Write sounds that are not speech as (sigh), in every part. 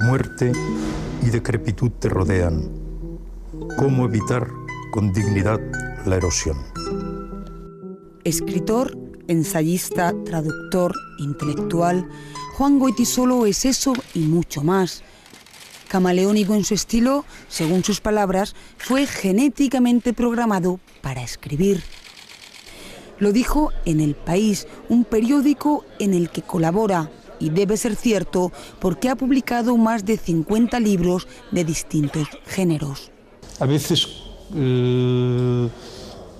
muerte y decrepitud te rodean. ¿Cómo evitar con dignidad la erosión? Escritor, ensayista, traductor, intelectual, Juan Goitisolo es eso y mucho más. Camaleónico en su estilo, según sus palabras, fue genéticamente programado para escribir. Lo dijo en El País, un periódico en el que colabora, y debe ser cierto porque ha publicado más de 50 libros de distintos géneros. A veces eh,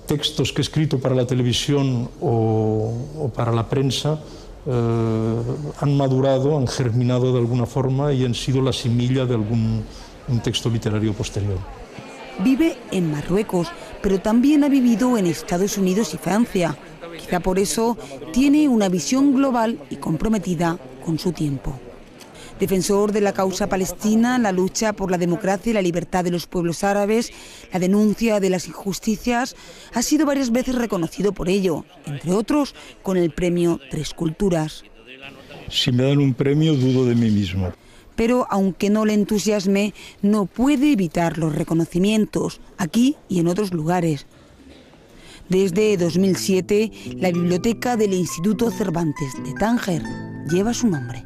textos que he escrito para la televisión o, para la prensa eh, han madurado, han germinado de alguna forma y han sido la semilla de algún un texto literario posterior. Vive en Marruecos, pero también ha vivido en Estados Unidos y Francia. Quizá por eso tiene una visión global y comprometida con su tiempo. Defensor de la causa palestina, la lucha por la democracia y la libertad de los pueblos árabes, la denuncia de las injusticias, ha sido varias veces reconocido por ello, entre otros con el premio Tres Culturas. Si me dan un premio, dudo de mí mismo. Pero aunque no le entusiasme, no puede evitar los reconocimientos, aquí y en otros lugares. Desde 2007, la biblioteca del Instituto Cervantes de Tánger lleva su nombre.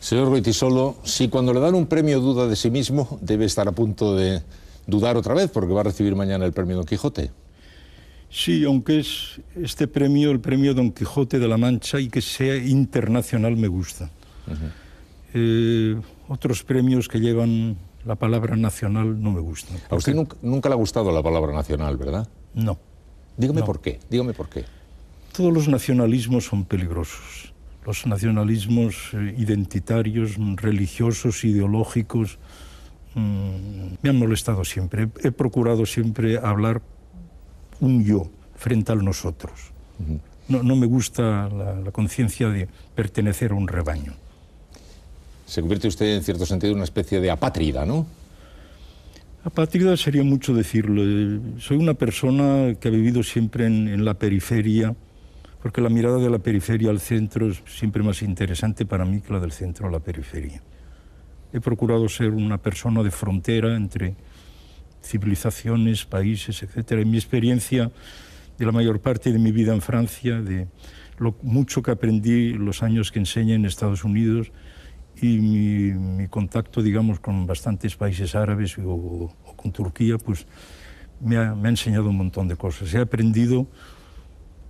Señor Goitisolo, si cuando le dan un premio duda de sí mismo, debe estar a punto de dudar otra vez porque va a recibir mañana el premio Don Quijote. Sí, aunque es este premio, el premio Don Quijote de la Mancha y que sea internacional me gusta. Eh, otros premios que llevan la palabra nacional no me gustan. A usted nunca, le ha gustado la palabra nacional, ¿verdad? No. Dígame por qué, dígame por qué. Todos los nacionalismos son peligrosos. Los nacionalismos eh, identitarios, religiosos, ideológicos, mm, me han molestado siempre. He, procurado siempre hablar un yo frente al nosotros. no, me gusta la conciencia de pertenecer a un rebaño se convierte usted en cierto sentido en una especie de apátrida, ¿no? Apátrida sería mucho decirlo. Soy una persona que ha vivido siempre en, la periferia, porque la mirada de la periferia al centro es siempre más interesante para mí que la del centro a la periferia. He procurado ser una persona de frontera entre civilizaciones, países, etc. En mi experiencia de la mayor parte de mi vida en Francia, de lo mucho que aprendí los años que enseñé en Estados Unidos, y mi, contacto, digamos, con bastantes países árabes o, con Turquía, pues me ha, enseñado un montón de cosas. He aprendido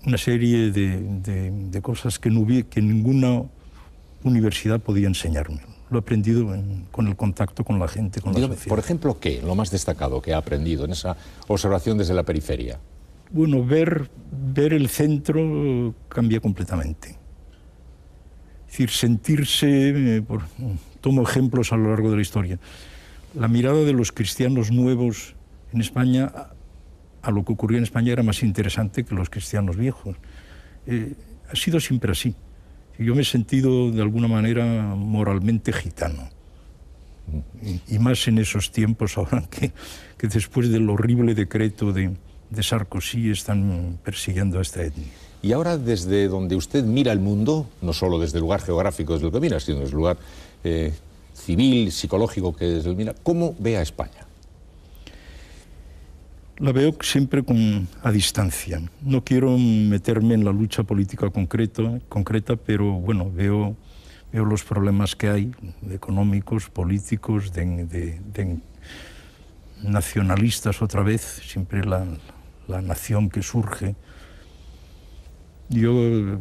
una serie de, cosas que, no que ninguna universidad podía enseñarme. Lo he aprendido con el contacto con la gente, con la sociedad. Por ejemplo, ¿qué? Lo más destacado que ha aprendido en esa observación desde la periferia. Bueno, ver, ver el centro cambia completamente es decir, sentirse, eh, tomo ejemplos a lo largo de la historia, la mirada de los cristianos nuevos en España a, lo que ocurría en España era más interesante que los cristianos viejos. Eh, ha sido siempre así. Yo me he sentido de alguna manera moralmente gitano. Y, más en esos tiempos ahora (laughs) que, que después del horrible decreto de, de Sarkozy están persiguiendo a esta etnia. Y ahora desde donde usted mira el mundo, no solo desde el lugar geográfico desde el que mira, sino desde el lugar eh, civil, psicológico que desde el mira, ¿cómo ve a España? La veo siempre con, a distancia. No quiero meterme en la lucha política concreto, concreta, pero bueno, veo, veo los problemas que hay, económicos, políticos, de, nacionalistas otra vez, siempre la, la nación que surge yo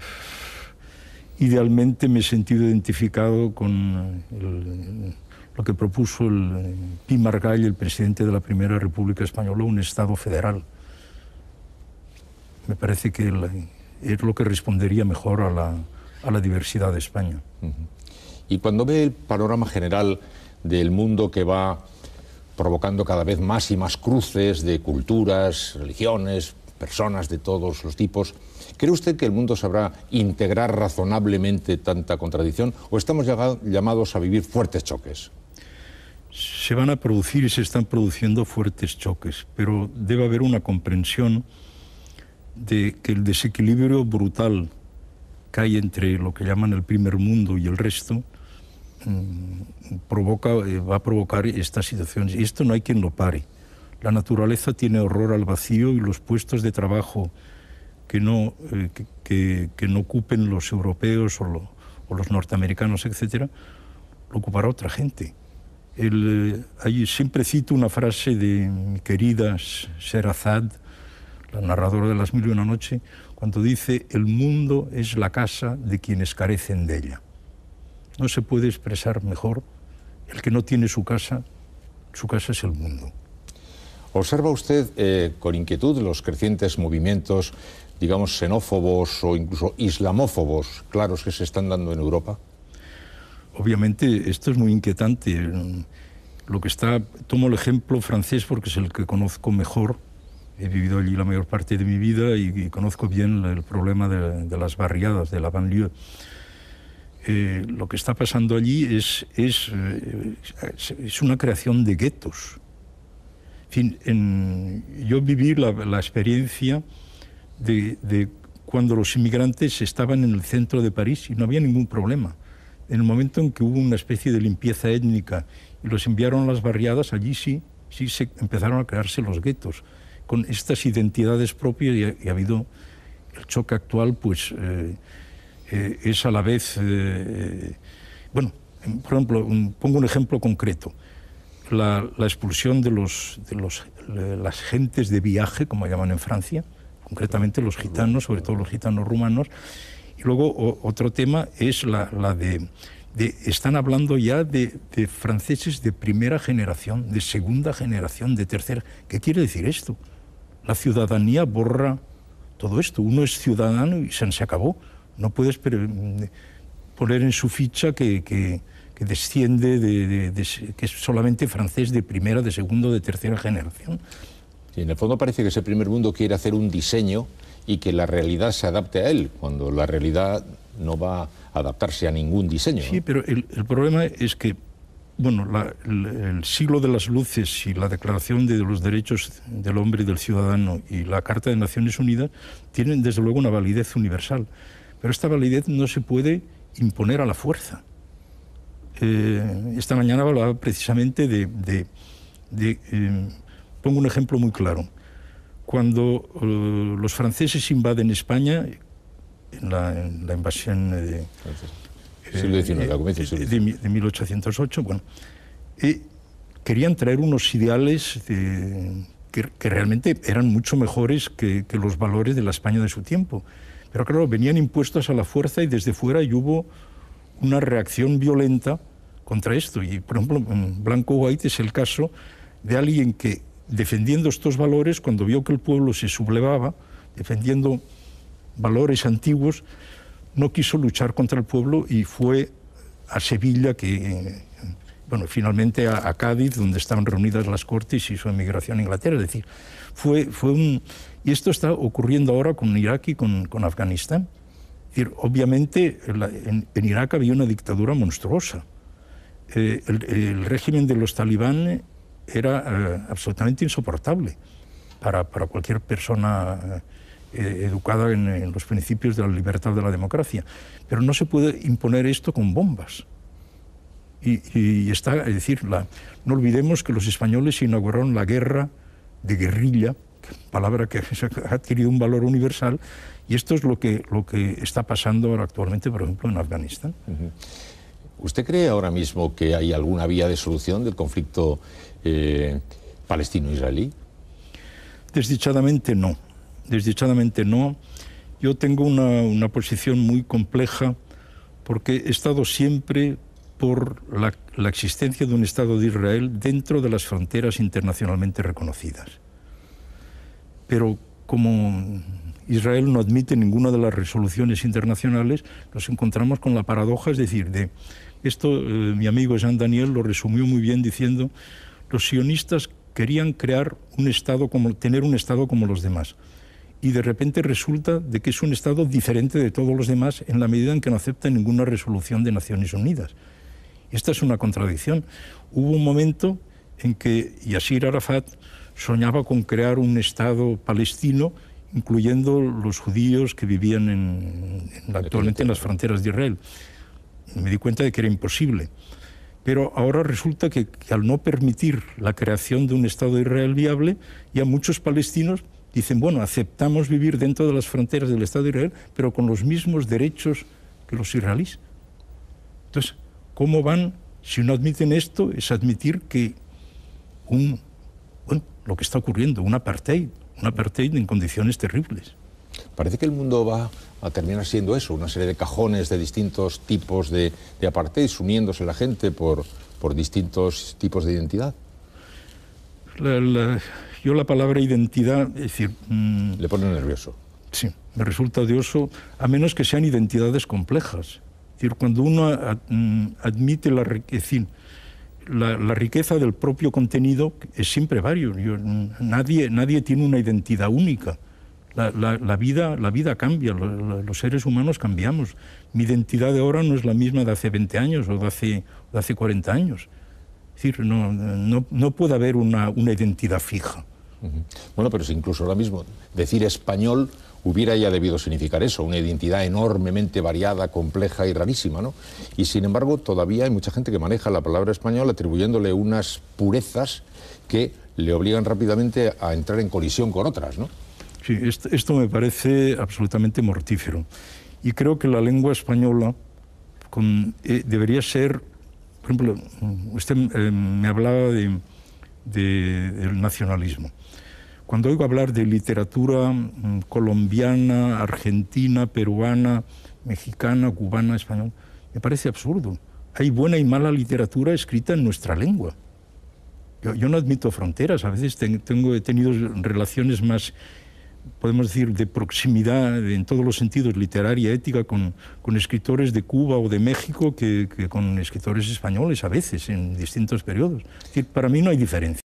idealmente me he sentido identificado con lo que propuso el Pi Margall, el presidente de la Primera República Española, un Estado federal. Me parece que es lo que respondería mejor a la, diversidad de España. Y cuando ve el panorama general del mundo que va provocando cada vez más y más cruces de culturas, religiones, personas de todos los tipos, ¿Cree usted que el mundo sabrá integrar razonablemente tanta contradicción o estamos llamados a vivir fuertes choques? Se van a producir y se están produciendo fuertes choques, pero debe haber una comprensión de que el desequilibrio brutal que hay entre lo que llaman el primer mundo y el resto, mm, provoca, eh, va a provocar estas situaciones. Y esto no hay quien lo pare. La naturaleza tiene horror al vacío y los puestos de trabajo que no, eh, que, no ocupen los europeos o, o, los norteamericanos, etcétera, lo ocupará otra gente. El, eh, siempre cito una frase de mi querida Sherazad, la narradora de Las Mil y una Noche, cuando dice, el mundo es la casa de quienes carecen de ella. No se puede expresar mejor, el que no tiene su casa, su casa es el mundo. ¿Observa usted eh, con inquietud los crecientes movimientos, digamos, xenófobos o incluso islamófobos claros que se están dando en Europa? Obviamente esto es muy inquietante. Lo que está, tomo el ejemplo francés porque es el que conozco mejor, he vivido allí la mayor parte de mi vida y, conozco bien el problema de, las barriadas, de la banlieue. Eh, lo que está pasando allí es, es, eh, es una creación de guetos. Yo viví la, la experiencia de, de, cuando los inmigrantes estaban en el centro de París y no había ningún problema. En el momento en que hubo una especie de limpieza étnica y los enviaron a las barriadas, allí sí, sí se empezaron a crearse los guetos con estas identidades propias y ha, y ha habido el choque actual, pues eh, eh, es a la vez, eh, bueno, por ejemplo, pongo un ejemplo concreto, la, expulsión de, los, de los, las gentes de viaje, como llaman en Francia, concretamente los gitanos, sobre todo los gitanos rumanos, y luego otro tema es la, de, están hablando ya de, franceses de primera generación, de segunda generación, de tercera. ¿Qué quiere decir esto? La ciudadanía borra todo esto. Uno es ciudadano y se, se acabó. No puedes poner en su ficha que, que, desciende de, de, de, que es solamente francés de primera, de segunda, de tercera generación. Sí, en el fondo parece que ese primer mundo quiere hacer un diseño y que la realidad se adapte a él, cuando la realidad no va a adaptarse a ningún diseño. Sí, ¿no? pero el, el, problema es que bueno, la, el, el, siglo de las luces y la Declaración de los Derechos del Hombre y del Ciudadano y la Carta de Naciones Unidas tienen desde luego una validez universal, pero esta validez no se puede imponer a la fuerza. Eh, esta mañana hablaba precisamente de... de, de eh, pongo un ejemplo muy claro. Cuando eh, los franceses invaden España, en la, en la invasión de... Entonces siglo XIX, eh, de, de, de, 1808, bueno, eh, querían traer unos ideales de, que, que, realmente eran mucho mejores que, que, los valores de la España de su tiempo. Pero claro, venían impuestos a la fuerza y desde fuera y hubo una reacción violenta contra esto. Y, por ejemplo, Blanco White es el caso de alguien que, defendiendo estos valores, cuando vio que el pueblo se sublevaba, defendiendo valores antiguos, no quiso luchar contra el pueblo y fue a Sevilla, que, bueno, finalmente a, Cádiz, donde estaban reunidas las cortes y su emigración a Inglaterra. Es decir, fue, fue un... Y esto está ocurriendo ahora con Irak y con, Afganistán. Es obviamente en, Irak había una dictadura monstruosa. Eh, el, régimen de los talibán era eh, absolutamente insoportable para, para cualquier persona eh, eh, educada en, en, los principios de la libertad de la democracia. Pero no se puede imponer esto con bombas. Y, y está, es decir, la, no olvidemos que los españoles inauguraron la guerra de guerrilla, palabra que ha adquirido un valor universal, y esto es lo que, lo que está pasando ahora actualmente, por ejemplo, en Afganistán. Uh -huh. ¿Usted cree ahora mismo que hay alguna vía de solución del conflicto eh, palestino-israelí? Desdichadamente no desdichadamente no. Yo tengo una, una, posición muy compleja porque he estado siempre por la, la, existencia de un Estado de Israel dentro de las fronteras internacionalmente reconocidas. Pero como Israel no admite ninguna de las resoluciones internacionales, nos encontramos con la paradoja, es decir, de esto eh, mi amigo Jean Daniel lo resumió muy bien diciendo, los sionistas querían crear un Estado como, tener un Estado como los demás y de repente resulta de que es un Estado diferente de todos los demás en la medida en que no acepta ninguna resolución de Naciones Unidas. Esta es una contradicción. Hubo un momento en que Yasir Arafat soñaba con crear un Estado palestino incluyendo los judíos que vivían en, actualmente en las fronteras de Israel. Me di cuenta de que era imposible. Pero ahora resulta que, al no permitir la creación de un Estado de Israel viable, ya muchos palestinos dicen, bueno, aceptamos vivir dentro de las fronteras del Estado de Israel, pero con los mismos derechos que los israelíes. Entonces, ¿cómo van, si no admiten esto, es admitir que un, bueno, lo que está ocurriendo, un apartheid, un apartheid en condiciones terribles. Parece que el mundo va a terminar siendo eso, una serie de cajones de distintos tipos de, de apartheid, uniéndose la gente por, por distintos tipos de identidad. yo la palabra identidad, es decir... Mm, Le pone nervioso. Sí, me resulta odioso, a menos que sean identidades complejas. Es decir, cuando uno mm, admite la, decir, la, riqueza del propio contenido es siempre vario. nadie, nadie tiene una identidad única. La, vida, la vida cambia, los seres humanos cambiamos. Mi identidad de ahora no es la misma de hace 20 años o de hace, de hace 40 años. Es decir, no, puede haber una, identidad fija. Bueno, pero es incluso ahora mismo decir español hubiera ya debido significar eso, una identidad enormemente variada, compleja y rarísima, ¿no? Y sin embargo, todavía hay mucha gente que maneja la palabra español atribuyéndole unas purezas que le obligan rápidamente a entrar en colisión con otras, ¿no? Sí, esto, me parece absolutamente mortífero. Y creo que la lengua española eh, debería ser, por ejemplo, usted eh, me hablaba de, del nacionalismo. Cuando oigo hablar de literatura mm, colombiana, argentina, peruana, mexicana, cubana, española, me parece absurdo. Hay buena y mala literatura escrita en nuestra lengua. Yo, no admito fronteras, a veces tengo, he tenido relaciones más, podemos decir, de proximidad en todos los sentidos, literaria, ética, con, con escritores de Cuba o de México que, con escritores españoles a veces, en distintos periodos. Para mí no hay diferencia.